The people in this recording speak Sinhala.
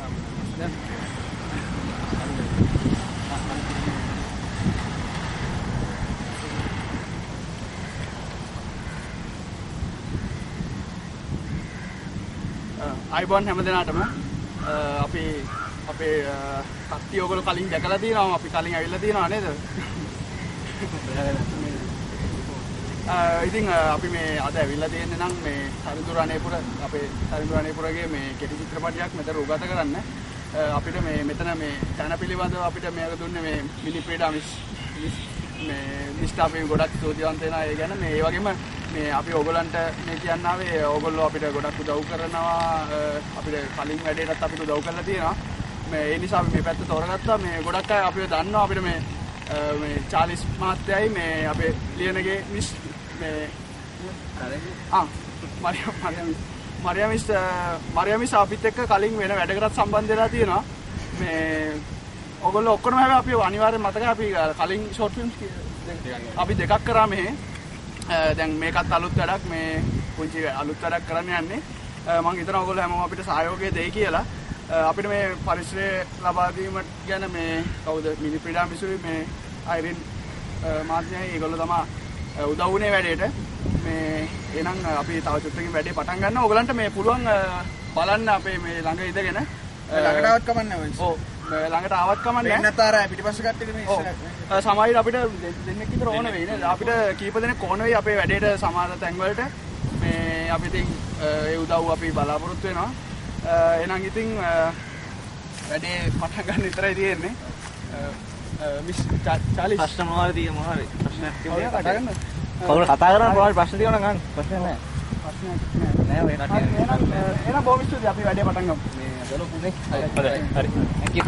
දැන් අයිබොන් හැම දෙනාටම අපි අපේ කට්ටිය ඔයගොල්ලෝ කලින් දැකලා තියෙනවා අපි කලින් ඇවිල්ලා තියෙනවා නේද? ඉතින් අපි මේ අද ඇවිල්ලා තියෙන්නේ නම් මේ සරිදුරණේපුර අපේ සරිදුරණේපුරගේ මේ කෙටි චිත්‍රපටයක් මෙතන උගත කරන්න. අපිට මේ මෙතන මේ තැන පිළිබඳව අපිට මේක දුන්නේ මේ මිනි ප්‍රීඩා මිස් මේ ලිස්ට් අපි ගොඩක් ස්තුතිවන්ත වෙනවා ඒ ගැන. මේ ඒ වගේම මේ අපි ඕගොල්ලන්ට මේ කියන්න ආවේ ඕගොල්ලෝ අපිට ගොඩක් උදව් කරනවා. අපිට කලින් වැඩේටත් අපිට උදව් කරලා තියෙනවා. මේ ඒ නිසා අපි මේ පැත්ත තෝරගත්තා. මේ ගොඩක් අය අපිව දන්නවා. අපිට මේ මේ චාලිස් මහත්තයයි මේ අපේ ලියනගේ මිස් මරියම් මරියම් මරියමිස් මරියමිස් අපිත් එක්ක කලින් වෙන වැඩකටත් සම්බන්ධ වෙලා තියෙනවා. මේ ඔගොල්ලෝ ඔක්කොම හැබැයි අපි අනිවාර්යෙන් මතකයි අපි කලින් ෂෝට් ෆිල්ම්ස් අපි දෙකක් කරා මෙහෙ. දැන් මේකත් අලුත් වැඩක් මේ පුංචි අලුත් වැඩක් කරන්න යන්නේ. මම හිතනවා ඔයගොල්ලෝ හැමෝම අපිට සහයෝගය දෙයි කියලා අපිට මේ පරිසරය ලබා දීම ගැන මේ කවුද? මිනි ප්‍රීඩා මිසුයි මේ අයිරින් මාත්‍යයි ඒගොල්ලෝ තමයි උදව් වුණේ වැඩේට. මේ එහෙනම් අපි තව චුට්ටකින් වැඩේ පටන් ගන්නවා ඔයගලන්ට මේ පුළුවන් බලන්න අපේ මේ ළඟ ඉඳගෙන. ළඟට ආවත් කමන්නේ ඔව්. ළඟට ආවත් කමන්නේ. වෙන්නත් ආර පිටිපස්ස කට්ටිය මේ සමහර අපිට දෙන්නෙක් විතර ඕන වෙයි අපිට කීප දෙනෙක් ඕන වෙයි අපේ වැඩේට සමාන තැන්වලට. මේ අපි ඉතින් ඒ උදව් අපි බලාපොරොත්තු වෙනවා එහෙනම් ඉතින් වැඩේ පටන් ගන්න විතරයි තියෙන්නේ. චාලි ප්‍රශ්න මොනවද තියෙන්නේ මොනවද? ප්‍රශ්නයක් කතා කරන්නද කවුරු කතා කරන්නේ? මොනවද? ප්‍රශ්න තියෙනවා නම් ප්‍රශ්න නැහැ. ප්‍රශ්නයක් නෑ ඔය එහෙනම් එහෙනම් බොහොම ස්තුතියි. අපි වැඩේ පටන් ගමු මේ දලෝ පුනේ හරි හරි. Thank you